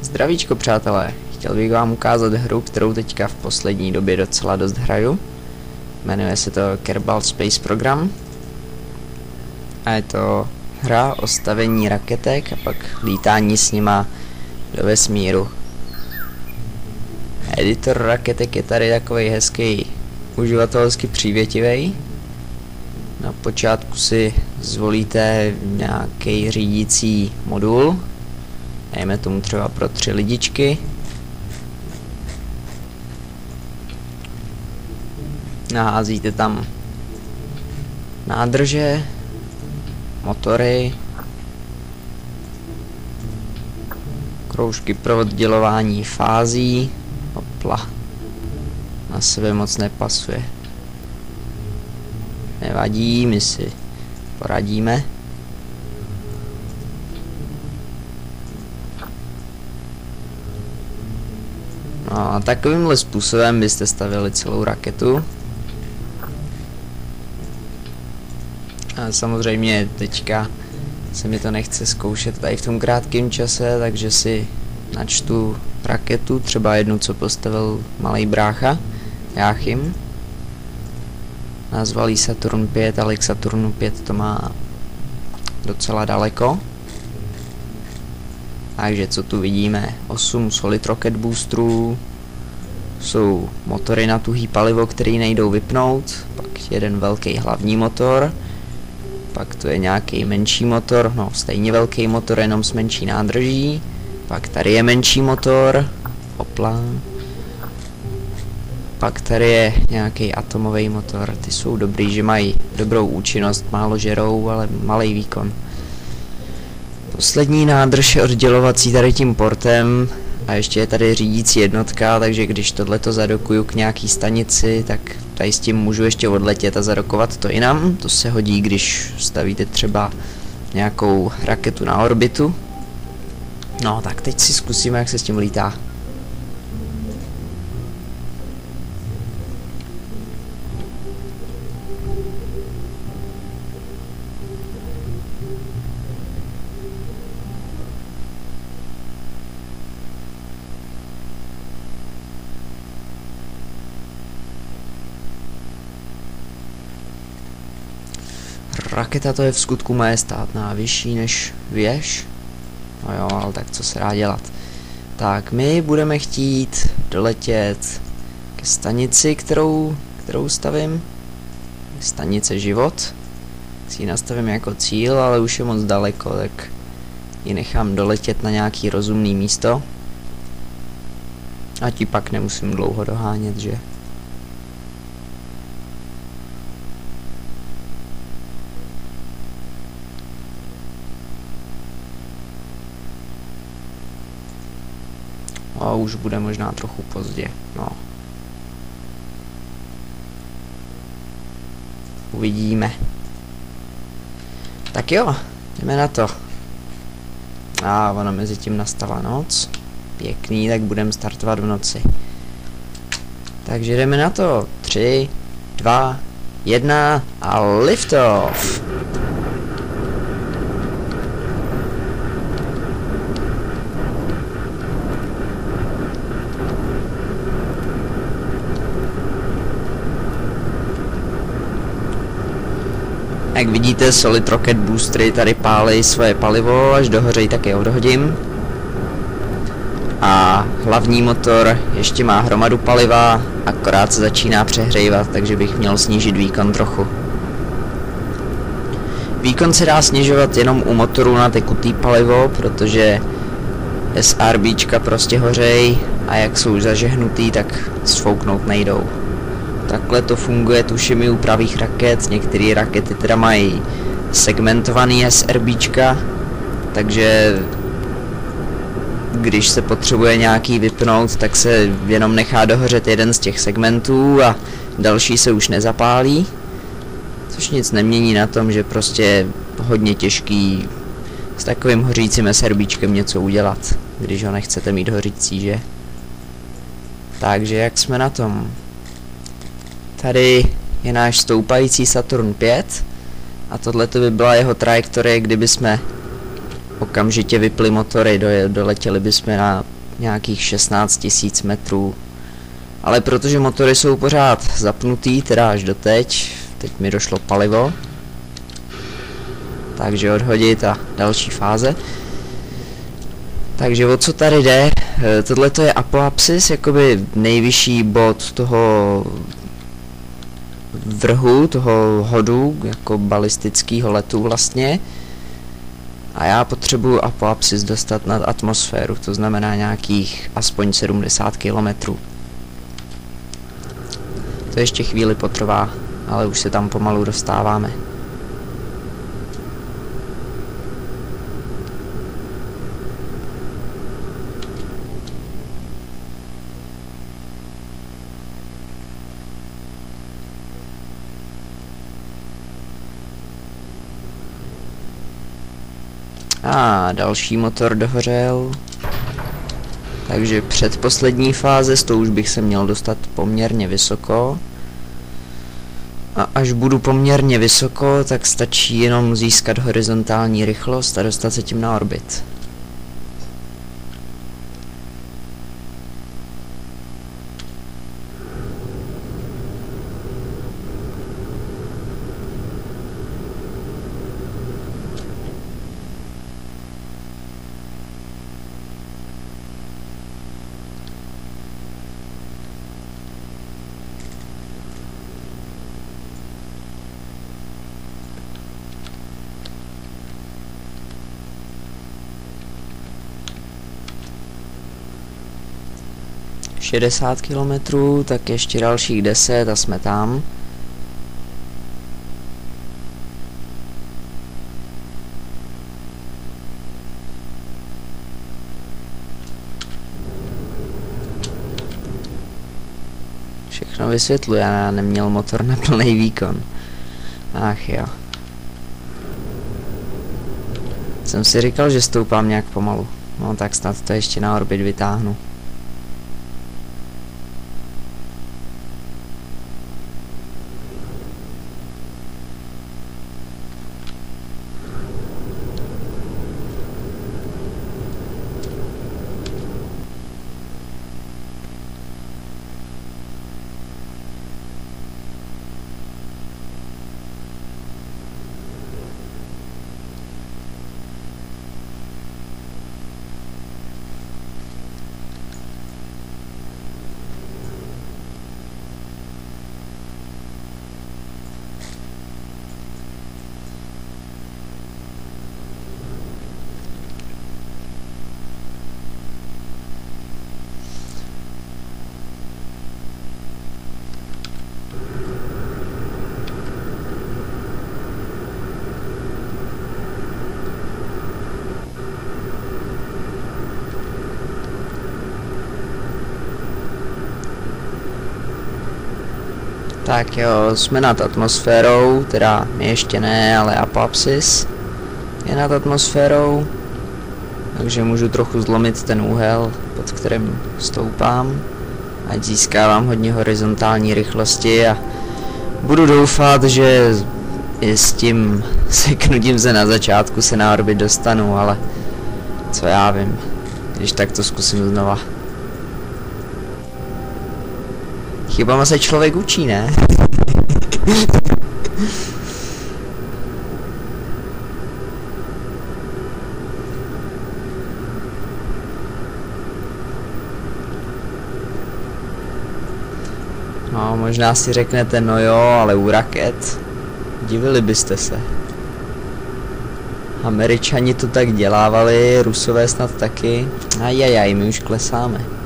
Zdravíčko přátelé, chtěl bych vám ukázat hru, kterou teďka v poslední době docela dost hraju. Jmenuje se to Kerbal Space Program. A je to hra o stavení raketek a pak lítání s nima do vesmíru. Editor raketek je tady takový hezký, uživatelsky přívětivý. Na počátku si zvolíte nějaký řídící modul, dejme tomu třeba pro tři lidičky. Naházíte tam nádrže, motory, kroužky pro oddělování fází, opla, na sebe moc nepasuje. Nevadí, my si poradíme. No a takovýmhle způsobem byste stavili celou raketu. A samozřejmě teďka se mi to nechce zkoušet tady v tom krátkém čase, takže si načtu raketu, třeba jednu, co postavil malý brácha, Jáchym. Nazval Saturn 5, ale k Saturnu 5 to má docela daleko. Takže co tu vidíme? 8 solid rocket boosterů, jsou motory na tuhý palivo, který nejdou vypnout, pak jeden velký hlavní motor, pak tu je nějaký menší motor, no stejně velký motor, jenom s menší nádrží, pak tady je menší motor, opla, pak tady je nějaký atomový motor, ty jsou dobrý, že mají dobrou účinnost, málo žerou, ale malý výkon. Poslední nádrž je oddělovací tady tím portem a ještě je tady řídící jednotka, takže když tohleto zadokuju k nějaký stanici, tak tady s tím můžu ještě odletět a zarokovat to jinam. To se hodí, když stavíte třeba nějakou raketu na orbitu. No, tak teď si zkusíme, jak se s tím lítá. Raketa to je v skutku majestátná, vyšší než věž. No jo, ale tak co se dá dělat. Tak, my budeme chtít doletět ke stanici, kterou, kterou stavím. Stanice život. Si ji nastavím jako cíl, ale už je moc daleko, tak ji nechám doletět na nějaký rozumný místo. A ti pak nemusím dlouho dohánět, že? Už bude možná trochu pozdě, no. Uvidíme. Tak jo, jdeme na to. A ono mezi tím nastala noc. Pěkný, tak budeme startovat v noci. Takže jdeme na to. Tři, dva, jedna a lift off. Jak vidíte, Solid Rocket Boostery tady pálí svoje palivo, až dohořej, tak je odhodím. A hlavní motor ještě má hromadu paliva, akorát se začíná přehřejvat, takže bych měl snížit výkon trochu. Výkon se dá snižovat jenom u motoru na tekutý palivo, protože SRBčka prostě hořej a jak jsou zažehnutý, tak sfouknout nejdou. Takhle to funguje tuším i u pravých raket, některé rakety teda mají segmentovaný SRBčka, takže když se potřebuje nějaký vypnout, tak se jenom nechá dohořet jeden z těch segmentů a další se už nezapálí. Což nic nemění na tom, že prostě hodně těžký s takovým hořícím SRBčkem něco udělat, když ho nechcete mít hořící, že? Takže jak jsme na tom? Tady je náš stoupající Saturn 5 a tohle by byla jeho trajektorie, kdyby jsme okamžitě vyply motory, do, doletěli bychom na nějakých 16 000 metrů. Ale protože motory jsou pořád zapnutý, teda až doteď, teď mi došlo palivo, takže odhodit a další fáze. Takže o co tady jde? Eh, tohle je apoapsis, jakoby nejvyšší bod toho vrhu, toho hodu, jako balistického letu vlastně. A já potřebuju apoapsis dostat nad atmosféru, to znamená nějakých aspoň 70 km. To ještě chvíli potrvá, ale už se tam pomalu dostáváme. A další motor dohořel. Takže předposlední fáze, s tou už bych se měl dostat poměrně vysoko. A až budu poměrně vysoko, tak stačí jenom získat horizontální rychlost a dostat se tím na orbit. 60 km, tak ještě dalších 10 a jsme tam. Všechno vysvětluje, já neměl motor na plný výkon. Ach jo. Jsem si říkal, že stoupám nějak pomalu. No tak snad to ještě na orbit vytáhnu. Tak jo, jsme nad atmosférou, teda ještě ne, ale apopsis je nad atmosférou. Takže můžu trochu zlomit ten úhel, pod kterým stoupám. Ať získávám hodně horizontální rychlosti a budu doufat, že i s tím seknutím se na začátku se na orbit dostanu, ale co já vím, když tak to zkusím znova. Chybama se člověk učí, ne? No, možná si řeknete, no jo, ale u raket, divili byste se. Američani to tak dělávali, Rusové snad taky. Ajajaj, my už klesáme.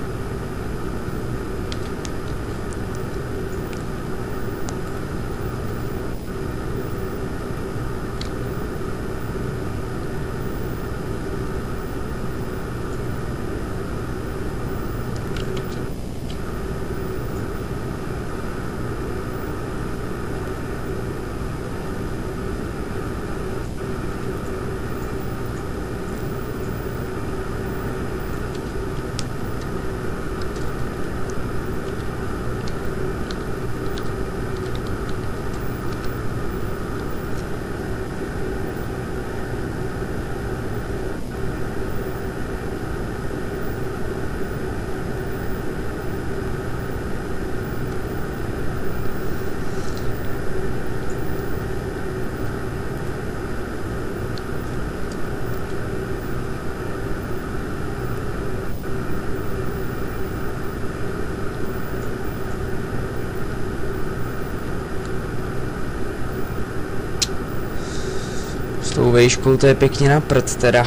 Tou vejškou to je pěkně na prd teda.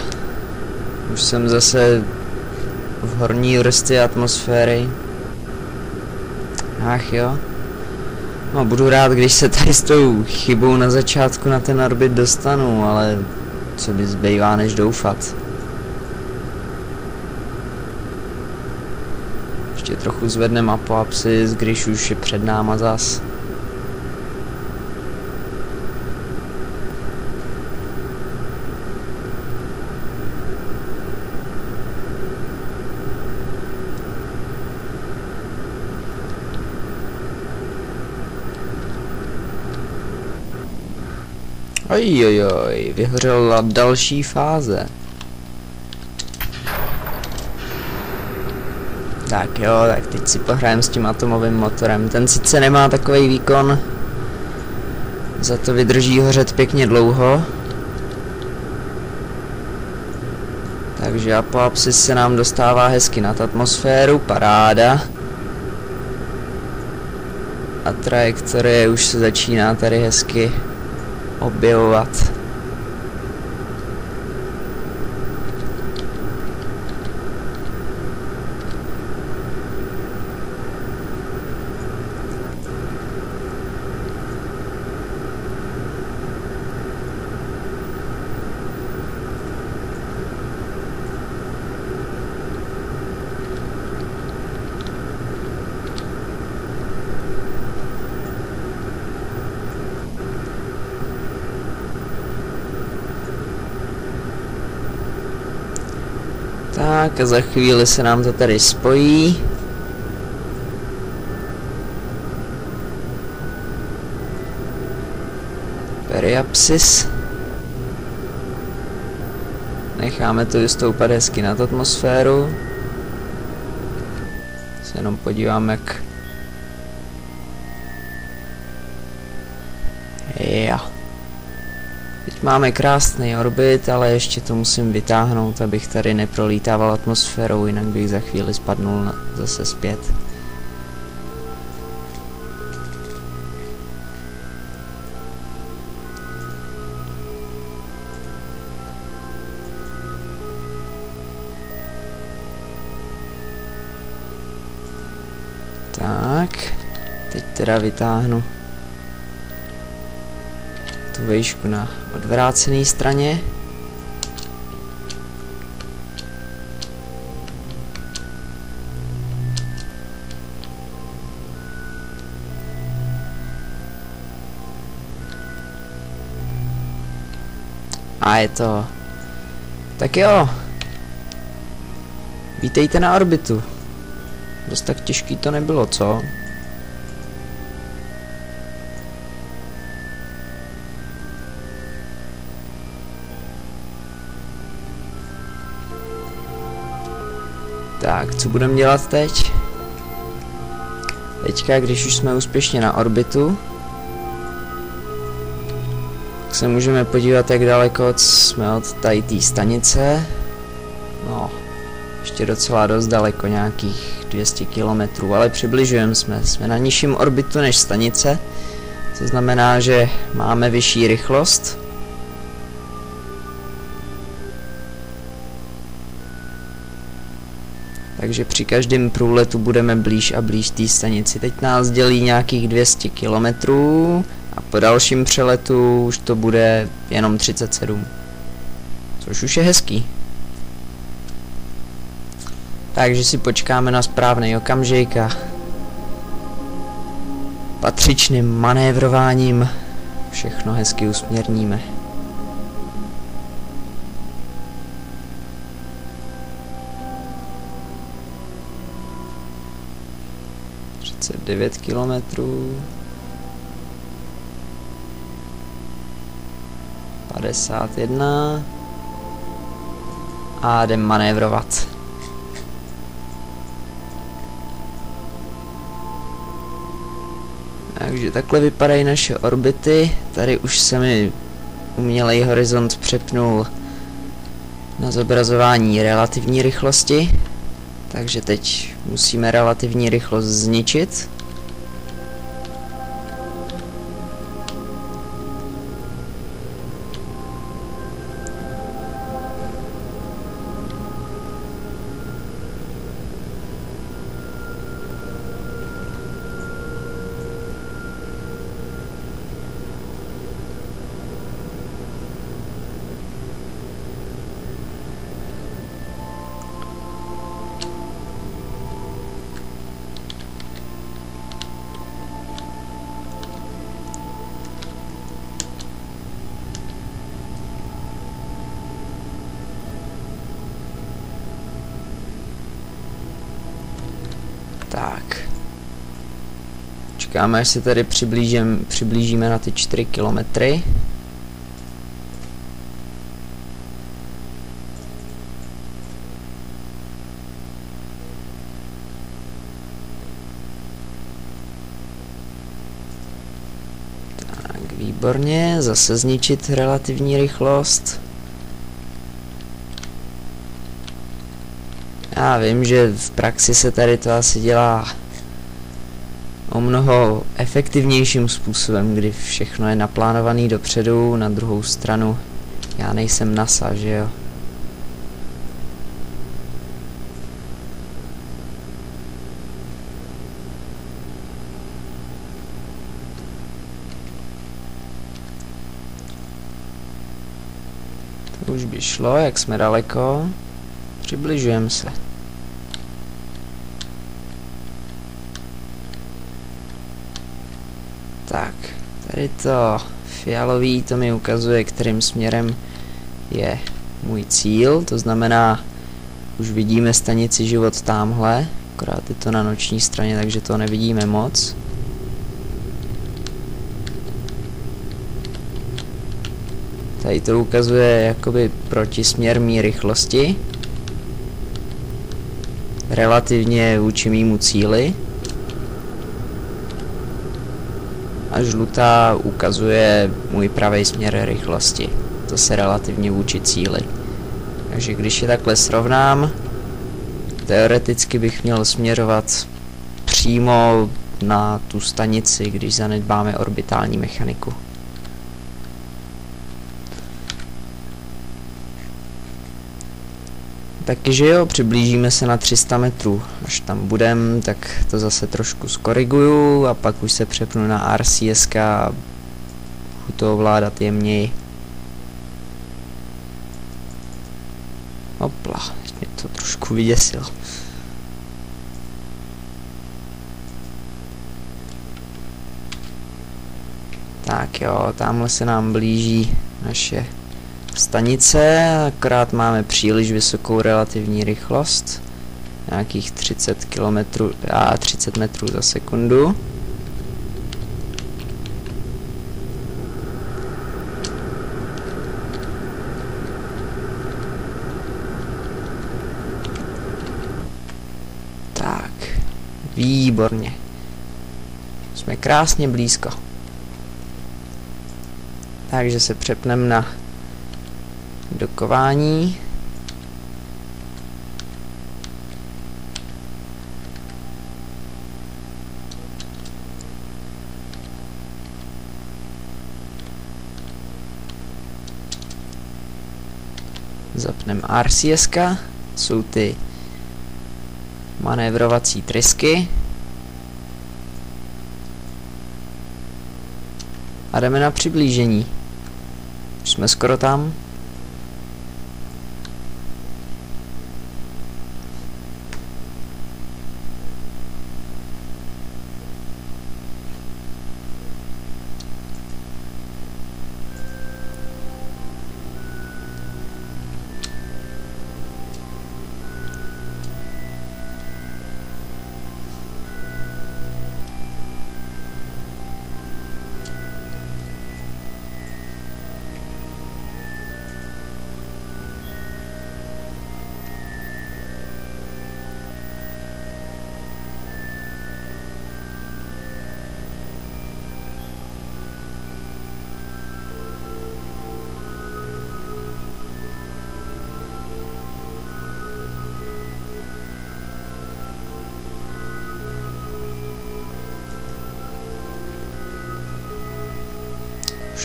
Už jsem zase v horní vrstvě atmosféry. Ach jo. No budu rád, když se tady s tou chybou na začátku na ten orbit dostanu, ale co by zbývá než doufat. Ještě trochu zvedneme apoapsis, když už je před náma zas. Ojojoj, vyhořela další fáze. Tak jo, tak teď si pohrajeme s tím atomovým motorem. Ten sice nemá takový výkon, za to vydrží hořet pěkně dlouho. Takže apoapsis se nám dostává hezky nad atmosféru, paráda. A trajektorie už se začíná tady hezky objevovat. Tak za chvíli se nám to tady spojí. Periapsis. Necháme to vystoupat hezky nad atmosféru. Se jenom podívám, jak... máme krásný orbit, ale ještě to musím vytáhnout, abych tady neprolítával atmosférou, jinak bych za chvíli spadnul na, zase zpět. Tak, teď teda vytáhnu vejšku na odvrácené straně. A je to. Tak jo. Vítejte na orbitu. Dost tak těžký to nebylo, co? 'Tak, co budeme dělat teď? Teďka, když už jsme úspěšně na orbitu, tak se můžeme podívat, jak daleko jsme od tady té stanice. No, ještě docela dost daleko, nějakých 200 km, ale přibližujeme jsme. Jsme na nižším orbitu než stanice, to znamená, že máme vyšší rychlost. Takže při každém průletu budeme blíž a blíž té stanici. Teď nás dělí nějakých 200 km a po dalším přeletu už to bude jenom 37. Což už je hezký. Takže si počkáme na správný okamžik a patřičným manévrováním všechno hezky usměrníme. 9 kilometrů. 51. A jdem manévrovat. Takže takhle vypadají naše orbity. Tady už se mi umělej horizont přepnul na zobrazování relativní rychlosti. Takže teď musíme relativní rychlost zničit. Čekáme, až se tady přiblížím, přiblížíme na ty 4 kilometry. Tak, výborně, zase zničit relativní rychlost. Já vím, že v praxi se tady to asi dělá o mnoho efektivnějším způsobem, kdy všechno je naplánovaný dopředu, na druhou stranu já nejsem NASA, že jo. To už by šlo, jak jsme daleko. Přibližujeme se. Tak, tady to fialový, to mi ukazuje, kterým směrem je můj cíl, to znamená, už vidíme stanici život tamhle, akorát je to na noční straně, takže to nevidíme moc. Tady to ukazuje jakoby protisměr mý rychlosti. Relativně vůči mýmu cíli. A žlutá ukazuje můj pravý směr rychlosti. To se relativně vůči cíli. Takže když je takhle srovnám, teoreticky bych měl směrovat přímo na tu stanici, když zanedbáme orbitální mechaniku. Takže jo, přiblížíme se na 300 metrů. Až tam budem, tak to zase trošku skoriguju a pak už se přepnu na RCS a to ovládat jemněji. Hopla, mě to trošku vyděsil. Tak jo, tamhle se nám blíží naše stanice, akorát máme příliš vysokou relativní rychlost, nějakých 30 km a 30 metrů za sekundu. Tak, výborně. Jsme krásně blízko. Takže se přepneme na dokování. Zapneme RCS, jsou ty manévrovací trysky. A jdeme na přiblížení. Už jsme skoro tam.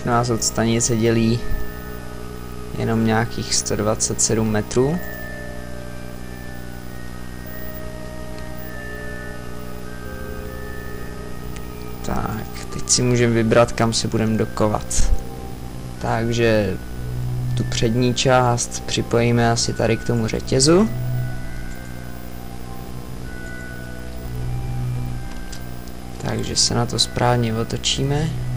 Nás od stanice dělí jenom nějakých 127 metrů. Tak, teď si můžeme vybrat, kam se budeme dokovat. Takže tu přední část připojíme asi tady k tomu řetězu. Takže se na to správně otočíme.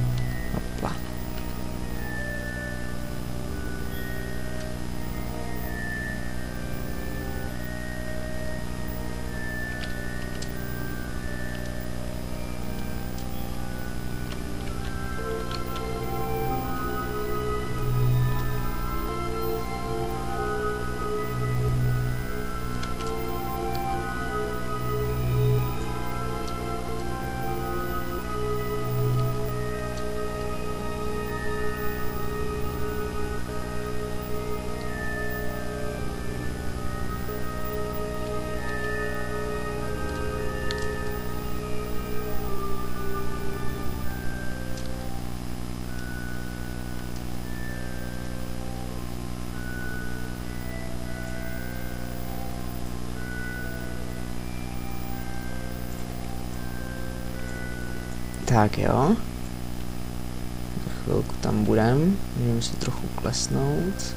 Tak jo. Za chvilku tam budem. Můžeme si trochu klesnout.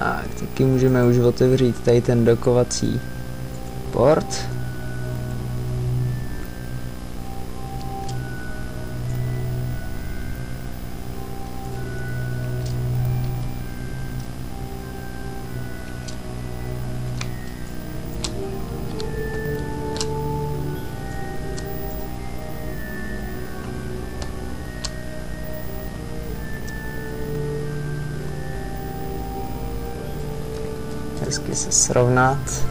Tak, taky můžeme už otevřít tady ten dokovací port. Srovnat.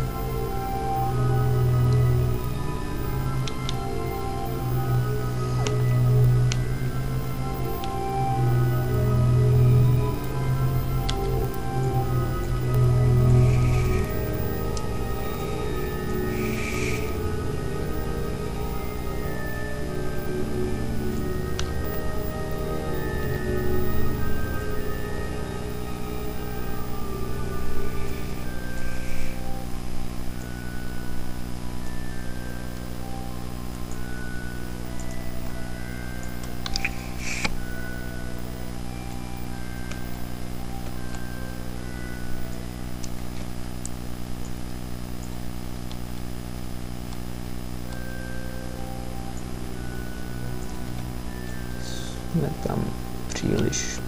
Jsme tam příliš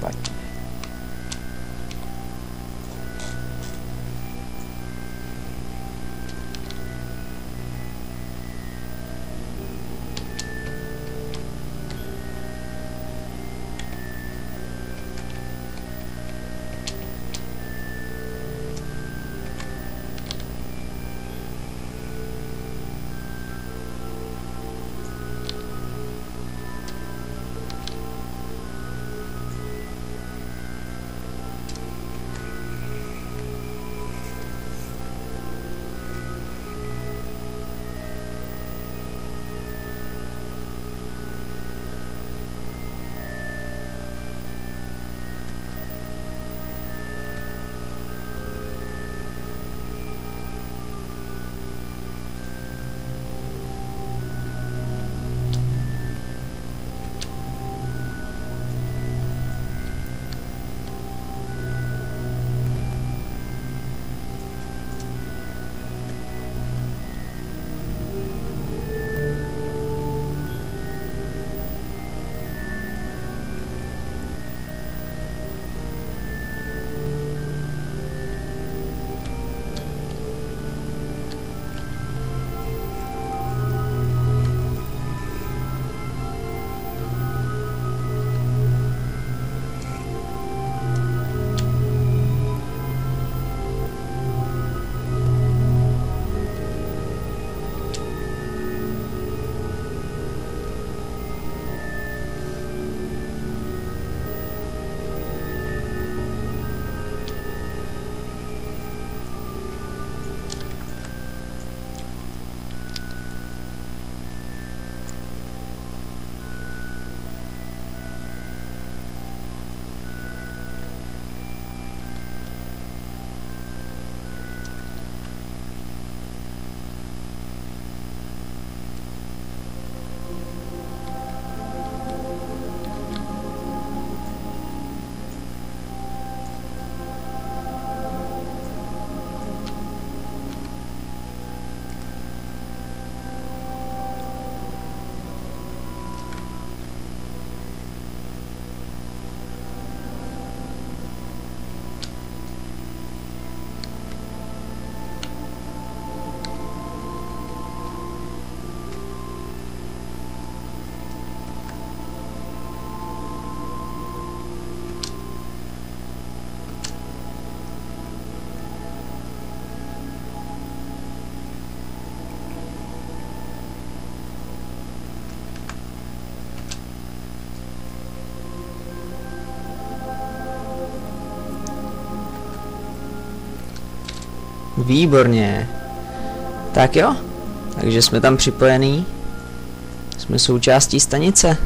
Výborně. Tak jo, takže jsme tam připojení. Jsme součástí stanice.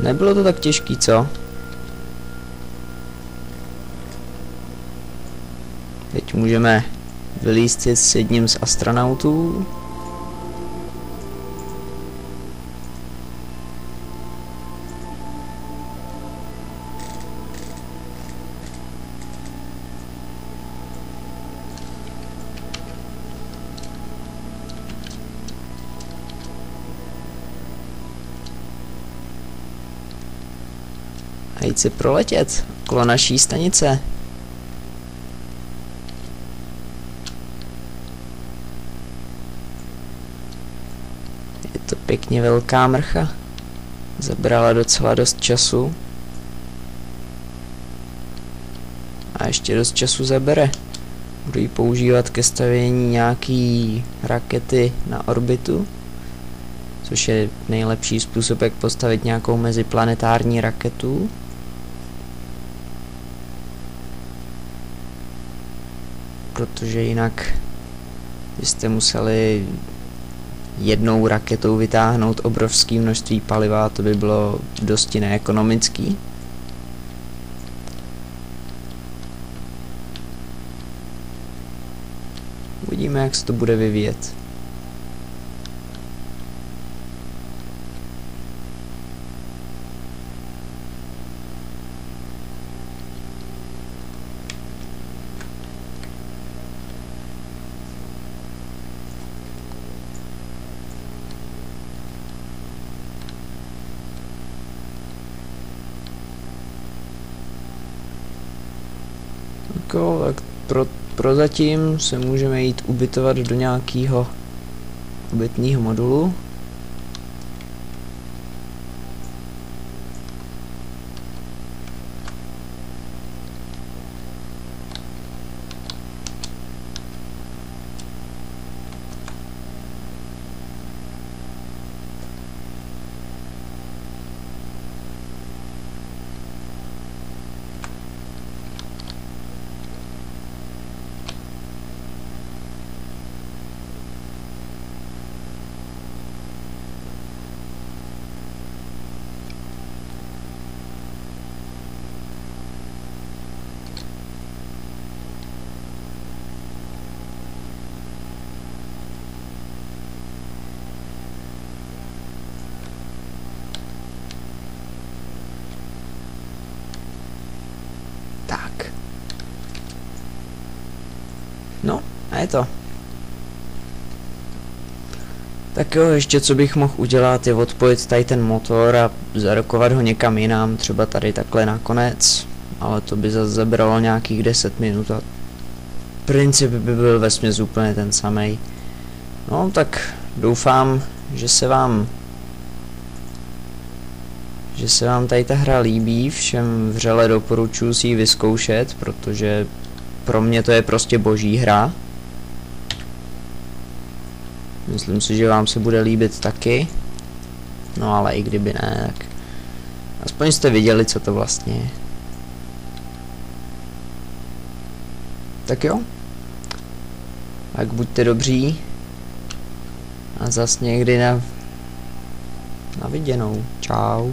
Nebylo to tak těžký, co? Teď můžeme vylíst s jedním z astronautů. Si proletět okolo naší stanice. Je to pěkně velká mrcha. Zabrala docela dost času. A ještě dost času zabere. Budu ji používat ke stavění nějaký rakety na orbitu což je nejlepší způsob, jak postavit nějakou meziplanetární raketu. Protože jinak byste museli jednou raketou vytáhnout obrovské množství paliva to by bylo dosti neekonomický. Uvidíme, jak se to bude vyvíjet. Jako, tak pro, prozatím se můžeme jít ubytovat do nějakého ubytního modulu. No, a je to. Tak jo, ještě co bych mohl udělat je odpojit tady ten motor a zarokovat ho někam jinam, třeba tady takhle nakonec. Ale to by zase zabralo nějakých 10 minut a princip by byl ve úplně ten samý. No tak doufám, že se vám že se vám tady ta hra líbí, všem vřele doporučuji si ji vyzkoušet, protože pro mě to je prostě boží hra. Myslím si, že vám se bude líbit taky. No ale i kdyby ne, tak aspoň jste viděli, co to vlastně je. Tak jo. Tak buďte dobří. A zas někdy na, na viděnou. Čau.